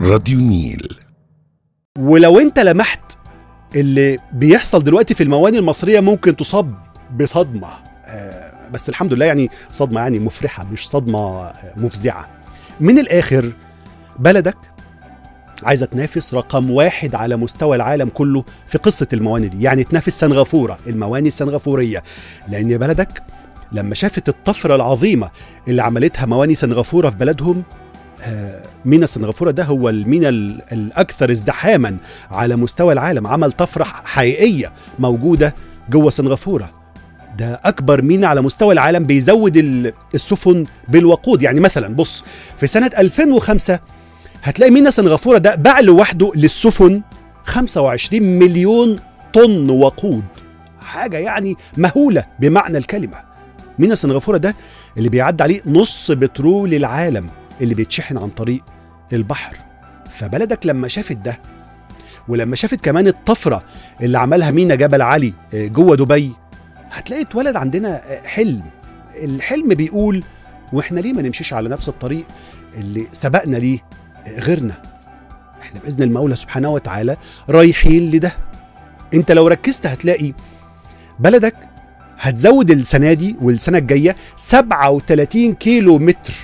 راديو نيل. ولو انت لمحت اللي بيحصل دلوقتي في المواني المصرية ممكن تصاب بصدمة. آه، بس الحمد لله يعني صدمة يعني مفرحة مش صدمة آه، مفزعة. من الآخر بلدك عايزة تنافس رقم واحد على مستوى العالم كله في قصة المواني دي. يعني تنافس سنغافورة المواني السنغافورية. لأن بلدك لما شافت الطفرة العظيمة اللي عملتها مواني سنغافورة في بلدهم مينا سنغافوره ده هو المينا ال- الأكثر ازدحاما على مستوى العالم عمل طفرة حقيقية موجودة جوه سنغافورة. ده أكبر مينا على مستوى العالم بيزود ال- السفن بالوقود. يعني مثلا بص في سنة 2005 هتلاقي مينا سنغافورة ده باع لوحده للسفن 25 مليون طن وقود. حاجة يعني مهولة بمعنى الكلمة. مينا سنغافورة ده اللي بيعدي عليه نص بترول العالم. اللي بيتشحن عن طريق البحر. فبلدك لما شافت ده ولما شافت كمان الطفرة اللي عملها مينا جبل علي آه، جوه دبي هتلاقي اتولد عندنا آه، حلم. الحلم بيقول وإحنا ليه ما نمشيش على نفس الطريق اللي سبقنا ليه آه، غيرنا؟ إحنا بإذن المولى سبحانه وتعالى رايحين لده. انت لو ركزت هتلاقي بلدك هتزود السنة دي والسنة الجاية 37 كيلو متر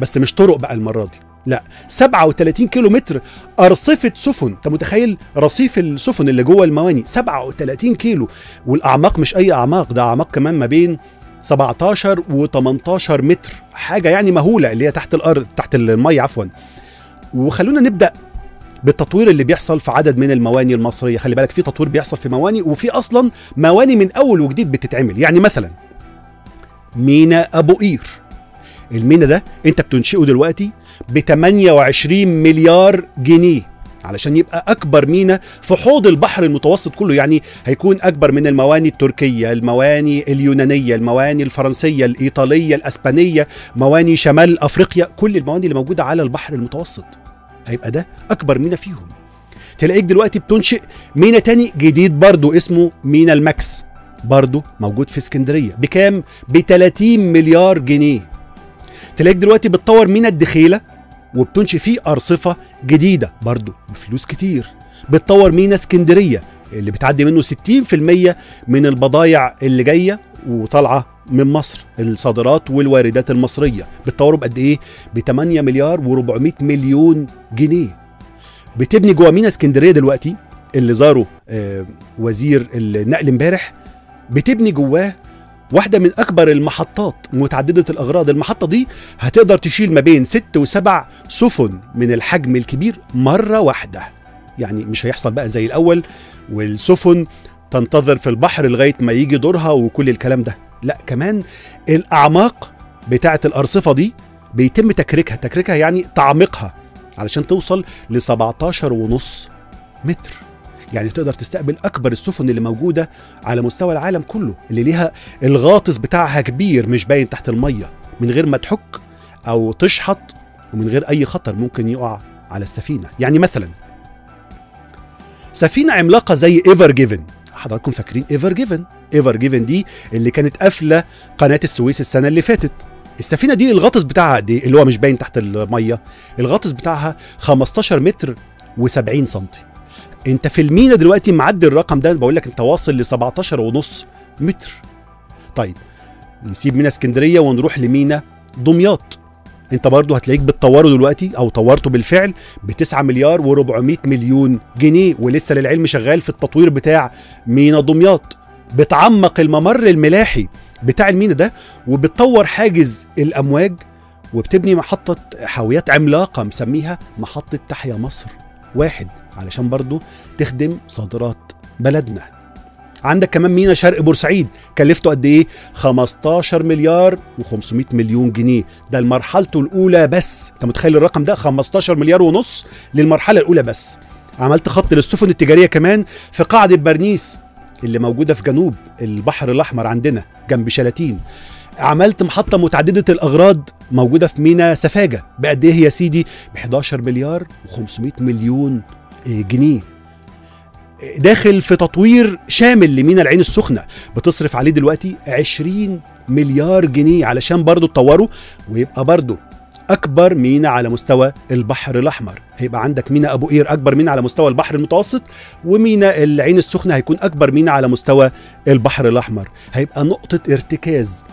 بس مش طرق بقى المرة دي. لا 37 كيلو متر أرصفة سفن. أنت متخيل رصيف السفن اللي جوه المواني؟ 37 كيلو. والأعماق مش أي أعماق ده أعماق كمان ما بين 17 و18 متر. حاجة يعني مهولة اللي هي تحت الأرض تحت المية عفوا. وخلونا نبدأ بالتطوير اللي بيحصل في عدد من المواني المصرية. خلي بالك في تطوير بيحصل في مواني وفي أصلا مواني من أول وجديد بتتعمل. يعني مثلا مينا أبو قير. المينا ده انت بتنشئه دلوقتي ب 28 مليار جنيه علشان يبقى أكبر مينا في حوض البحر المتوسط كله. يعني هيكون أكبر من المواني التركية المواني اليونانية المواني الفرنسية الإيطالية الأسبانية مواني شمال أفريقيا كل المواني اللي موجودة على البحر المتوسط. هيبقى ده أكبر مينا فيهم. تلاقيك دلوقتي بتنشئ مينا تاني جديد برضو اسمه مينا المكس برضو موجود في اسكندرية. بكام؟ ب 30 مليار جنيه. تلاقيك دلوقتي بتطور مينا الدخيلة وبتنشئ فيه أرصفة جديدة برضو بفلوس كتير. بتطور مينا اسكندرية اللي بتعدي منه 60% من البضايع اللي جاية وطالعة من مصر الصادرات والواردات المصرية. بتطوره بقد إيه؟ ب 8 مليار و400 مليون جنيه. بتبني جوه مينا اسكندرية دلوقتي اللي زاره آه وزير النقل امبارح بتبني جواه واحدة من أكبر المحطات متعددة الأغراض المحطة دي هتقدر تشيل ما بين ست وسبع سفن من الحجم الكبير مرة واحدة. يعني مش هيحصل بقى زي الأول والسفن تنتظر في البحر لغاية ما يجي دورها وكل الكلام ده. لا كمان الأعماق بتاعة الأرصفة دي بيتم تكريكها. تكريكها يعني تعميقها علشان توصل ل 17 ونص متر. يعني تقدر تستقبل أكبر السفن اللي موجودة على مستوى العالم كله اللي ليها الغاطس بتاعها كبير مش باين تحت المية من غير ما تحك أو تشحط ومن غير أي خطر ممكن يقع على السفينة. يعني مثلا سفينة عملاقة زي Ever Given حضراتكم فاكرين Ever Given Ever Given دي اللي كانت قافلة قناة السويس السنة اللي فاتت. السفينة دي الغطس بتاعها قد إيه اللي هو مش باين تحت المية الغطس بتاعها 15 متر و70 سنتي. انت في المينا دلوقتي معدي الرقم ده بقول لك انت واصل ل 17 ونص متر. طيب نسيب مينا اسكندرية ونروح لمينا دمياط. انت برضو هتلاقيك بتطوره دلوقتي أو طورته بالفعل ب 9 مليار و400 مليون جنيه ولسه للعلم شغال في التطوير بتاع مينا دمياط. بتعمق الممر الملاحي بتاع المينا ده وبتطور حاجز الأمواج وبتبني محطة حاويات عملاقة مسميها محطة تحيا مصر. واحد علشان برضو تخدم صادرات بلدنا. عندك كمان مينا شرق بورسعيد كلفته قد إيه؟ 15 مليار و500 مليون جنيه. ده لمرحلته الأولى بس. أنت متخيل الرقم ده؟ 15 مليار ونص للمرحلة الأولى بس. عملت خط للسفن التجارية كمان في قاعدة برنيس اللي موجودة في جنوب البحر الأحمر عندنا جنب شلاتين. عملت محطة متعددة الأغراض موجودة في مينا سفاجة. بقد إيه يا سيدي؟ ب 11 مليار و500 مليون جنيه. داخل في تطوير شامل لمينا العين السخنة. بتصرف عليه دلوقتي 20 مليار جنيه علشان برضه تطوره ويبقى برضه أكبر ميناء على مستوى البحر الأحمر. هيبقى عندك ميناء أبو قير أكبر ميناء على مستوى البحر المتوسط وميناء العين السخنة هيكون أكبر ميناء على مستوى البحر الأحمر. هيبقى نقطة ارتكاز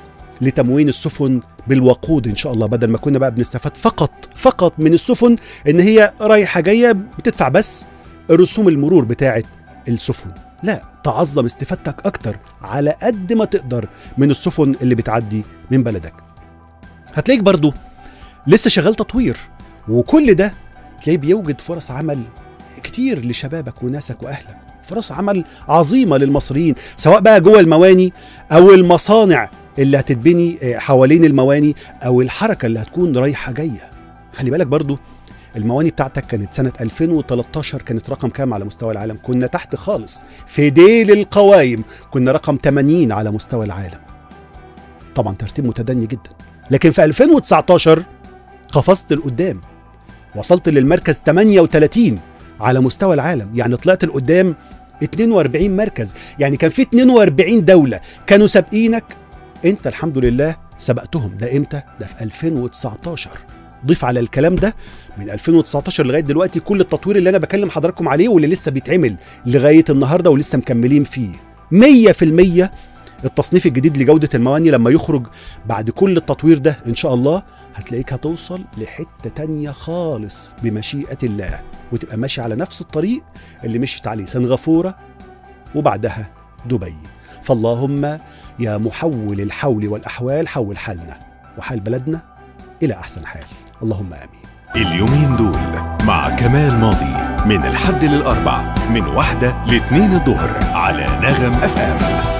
لتموين السفن بالوقود إن شاء الله بدل ما كنا بقى بنستفاد فقط فقط من السفن إن هي رايحة جاية بتدفع بس رسوم المرور بتاعه السفن. لا تعظم استفادتك أكتر على قد ما تقدر من السفن اللي بتعدي من بلدك. هتلاقيك برضو لسه شغال تطوير وكل ده تلاقيه بيوجد فرص عمل كتير لشبابك وناسك وأهلك. فرص عمل عظيمة للمصريين سواء بقى جوه المواني أو المصانع اللي هتتبني حوالين المواني أو الحركة اللي هتكون رايحة جاية. خلي بالك برضو المواني بتاعتك كانت سنة 2013 كانت رقم كام على مستوى العالم؟ كنا تحت خالص. في ديل القوايم كنا رقم 80 على مستوى العالم. طبعا ترتيب متدني جدا. لكن في 2019 قفزت لقدام. وصلت للمركز 38 على مستوى العالم. يعني طلعت لقدام 42 مركز. يعني كان في 42 دولة كانوا سابقينك انت الحمد لله سبقتهم. ده إمتى؟ ده في 2019 ضيف على الكلام ده من 2019 لغاية دلوقتي كل التطوير اللي أنا بكلم حضراتكم عليه واللي لسه بيتعمل لغاية النهارده ولسه مكملين فيه. 100% التصنيف الجديد لجودة المواني لما يخرج بعد كل التطوير ده إن شاء الله هتلاقيك هتوصل لحتة تانية خالص بمشيئة الله وتبقى ماشي على نفس الطريق اللي مشيت عليه سنغافورة وبعدها دبي. فاللهم يا محول الحول والأحوال حول حالنا وحال بلدنا إلى أحسن حال. اللهم آمين. اليومين دول مع كمال ماضي من الحد للأربع من واحدة لاتنين الظهر على نغم أف أم.